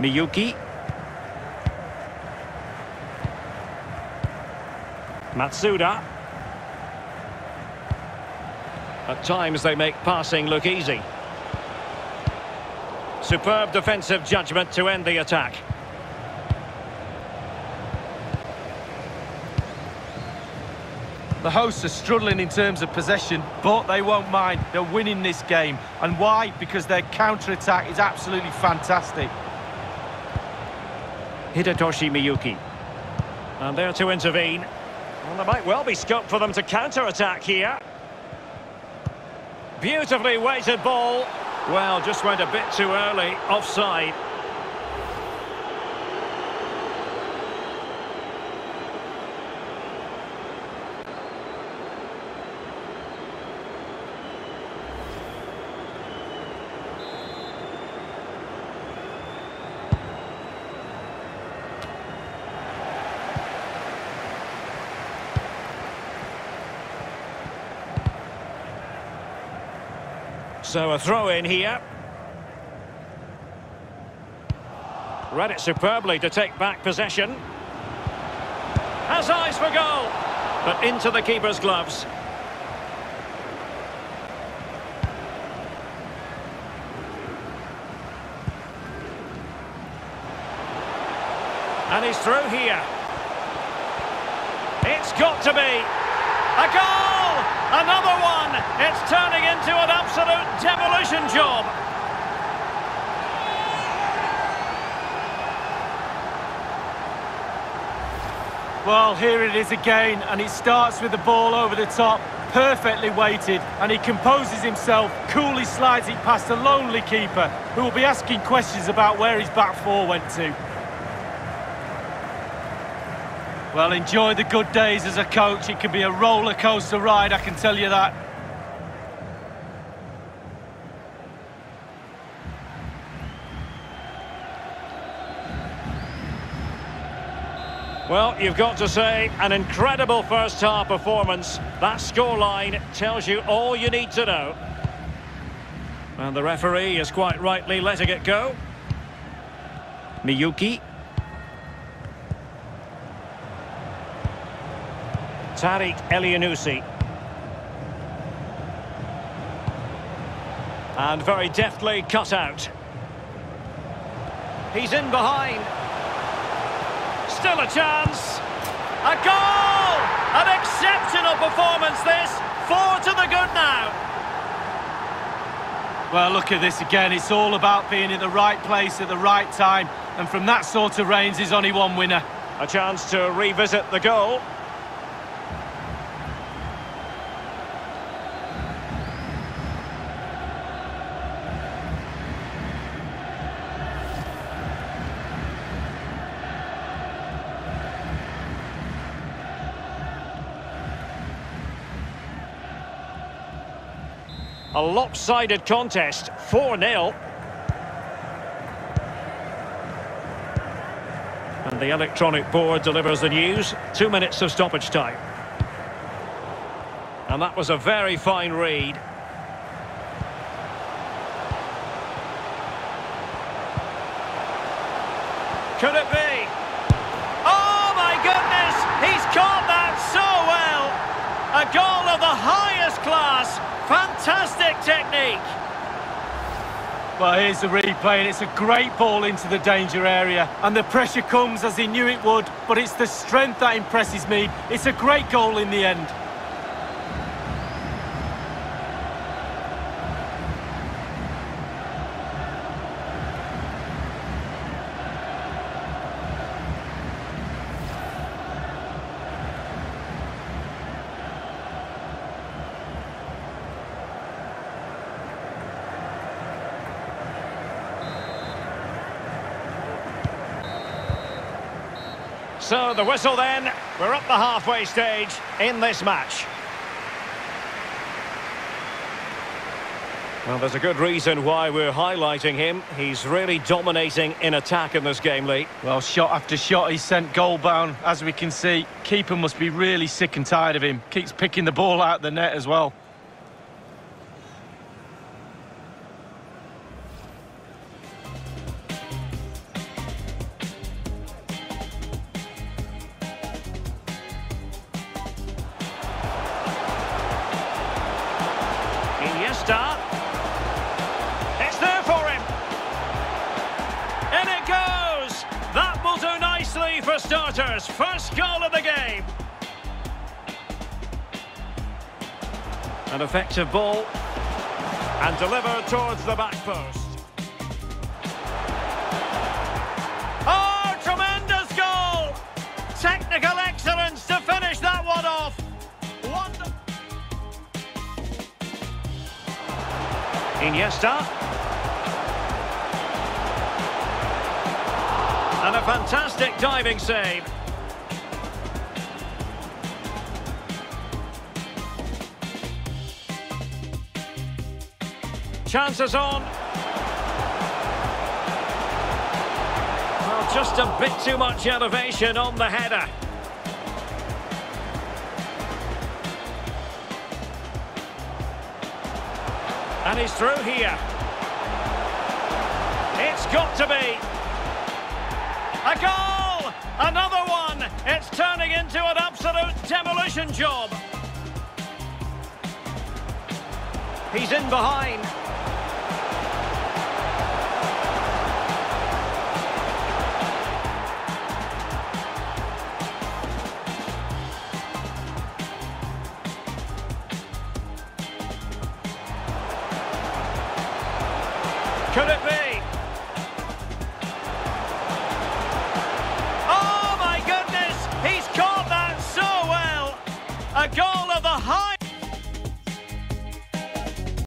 Miyuki. Matsuda. At times they make passing look easy. Superb defensive judgment to end the attack. The hosts are struggling in terms of possession, but they won't mind. They're winning this game. And why? Because their counter-attack is absolutely fantastic. Hidetoshi Miyuki. And there to intervene. Well, there might well be scope for them to counter-attack here. Beautifully weighted ball. Well, just went a bit too early. Offside. So a throw in here. Read it superbly to take back possession. Has eyes for goal, but into the keeper's gloves. And he's through here. It's got to be a goal! Another one! It's turning into an absolute demolition job. Well, here it is again, and it starts with the ball over the top, perfectly weighted, and he composes himself, coolly slides it past a lonely keeper, who will be asking questions about where his back four went to. Well, enjoy the good days as a coach. It can be a roller coaster ride, I can tell you that. Well, you've got to say, an incredible first-half performance. That scoreline tells you all you need to know. And the referee is quite rightly letting it go. Miyuki. Tariq Elyounoussi. And very deftly cut out. He's in behind. Still a chance. A goal! An exceptional performance this. Four to the good now. Well, look at this again. It's all about being in the right place at the right time. And from that sort of range, there's only one winner. A chance to revisit the goal. A lopsided contest, 4-0. And the electronic board delivers the news. Two minutes of stoppage time. And that was a very fine read. Could it be? Oh my goodness! He's caught that so well! A goal of the highest class. Fantastic technique. Well, here's the replay, and it's a great ball into the danger area. And the pressure comes as he knew it would, but it's the strength that impresses me. It's a great goal in the end. So the whistle then, we're up the halfway stage in this match. Well, there's a good reason why we're highlighting him. He's really dominating in attack in this game, Lee. Well, shot after shot, he's sent goal bound, as we can see. Keeper must be really sick and tired of him. Keeps picking the ball out of the net as well. Starters. First goal of the game. An effective ball. And delivered towards the back post. Oh, tremendous goal! Technical excellence to finish that one off. Wonder Iniesta. And a fantastic diving save. Chances on. Well, just a bit too much elevation on the header. And he's through here. It's got to be. A goal! Another one! It's turning into an absolute demolition job. He's in behind. Could it be?